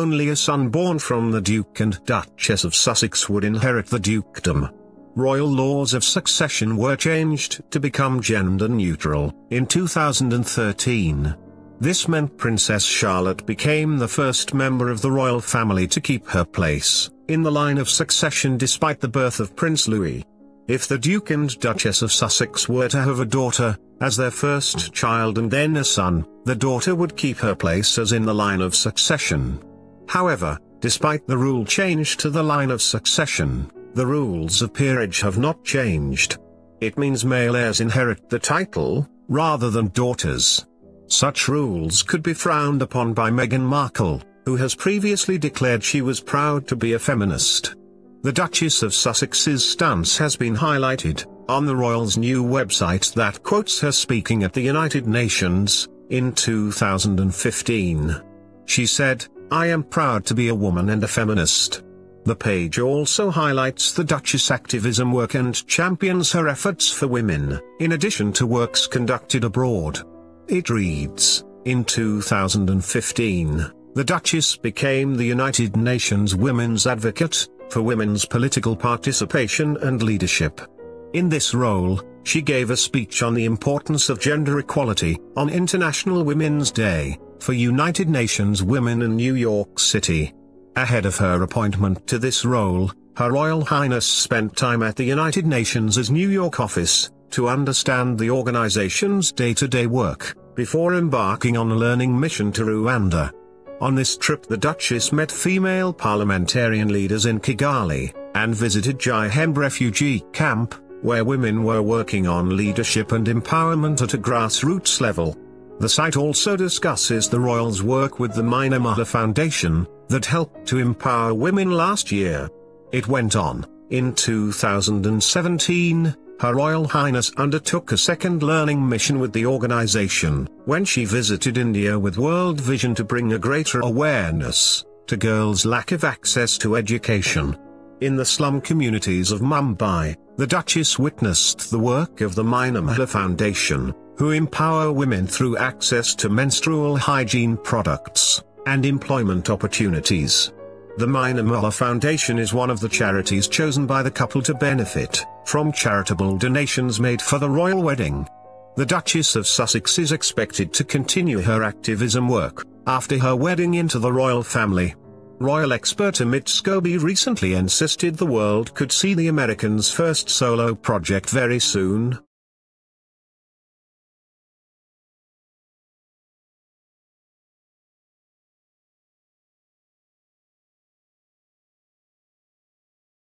Only a son born from the Duke and Duchess of Sussex would inherit the dukedom. Royal laws of succession were changed to become gender neutral in 2013. This meant Princess Charlotte became the first member of the royal family to keep her place in the line of succession despite the birth of Prince Louis. If the Duke and Duchess of Sussex were to have a daughter, as their first child and then a son, the daughter would keep her place as in the line of succession. However, despite the rule change to the line of succession, the rules of peerage have not changed. It means male heirs inherit the title, rather than daughters. Such rules could be frowned upon by Meghan Markle, who has previously declared she was proud to be a feminist. The Duchess of Sussex's stance has been highlighted on the royal's new website that quotes her speaking at the United Nations in 2015. She said, I am proud to be a woman and a feminist. The page also highlights the Duchess' activism work and champions her efforts for women, in addition to works conducted abroad. It reads, In 2015, the Duchess became the United Nations Women's Advocate, for women's political participation and leadership. In this role, she gave a speech on the importance of gender equality, on International Women's Day, for United Nations Women in New York City. Ahead of her appointment to this role, Her Royal Highness spent time at the United Nations' New York office, to understand the organization's day-to-day work before embarking on a learning mission to Rwanda. On this trip the Duchess met female parliamentarian leaders in Kigali, and visited Gihembe refugee camp, where women were working on leadership and empowerment at a grassroots level. The site also discusses the Royals' work with the Myna Mahila Foundation, that helped to empower women last year. It went on, in 2017, her Royal Highness undertook a second learning mission with the organization, when she visited India with World Vision to bring a greater awareness to girls' lack of access to education. In the slum communities of Mumbai, the Duchess witnessed the work of the Myna Mahila Foundation, who empower women through access to menstrual hygiene products and employment opportunities. The Myna Mahila Foundation is one of the charities chosen by the couple to benefit from charitable donations made for the royal wedding. The Duchess of Sussex is expected to continue her activism work after her wedding into the royal family. Royal expert Omid Scobie recently insisted the world could see the Americans' first solo project very soon,